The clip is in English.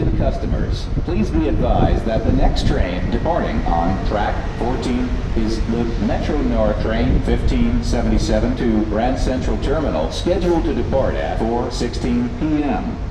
Attention customers, please be advised that the next train departing on track 14 is the Metro North train 1577 to Grand Central Terminal, scheduled to depart at 4.16 p.m.